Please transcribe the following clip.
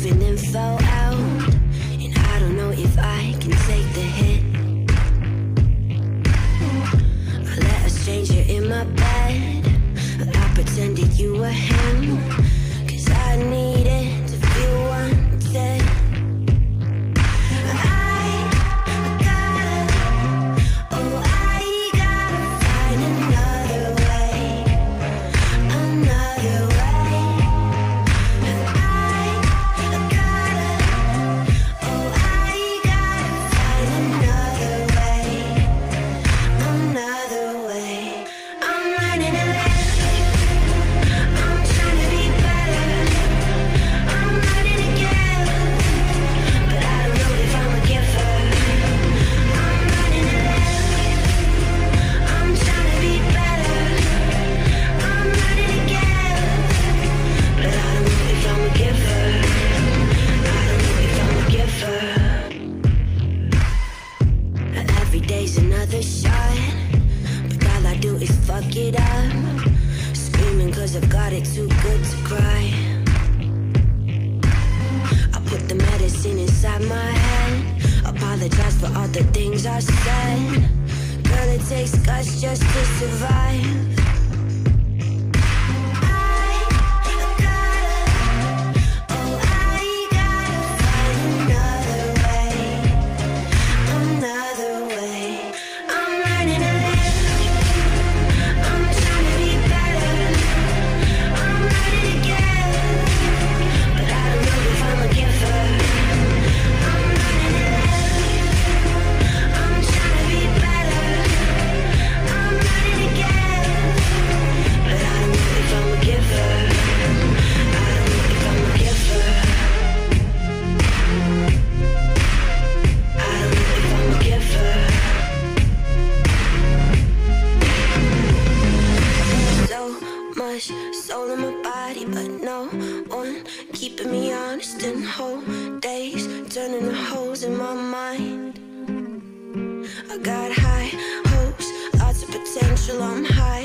fell out, and I don't know if I can take the hit. I let a stranger in my bed. I pretended you were him, I've got it too good to cry. I put the medicine inside my head. Apologize for all the things I said. Girl, it takes guts just to survive. Much soul in my body, but no one keeping me honest and whole days turning to holes in my mind. I got high hopes, lots of potential. I'm high,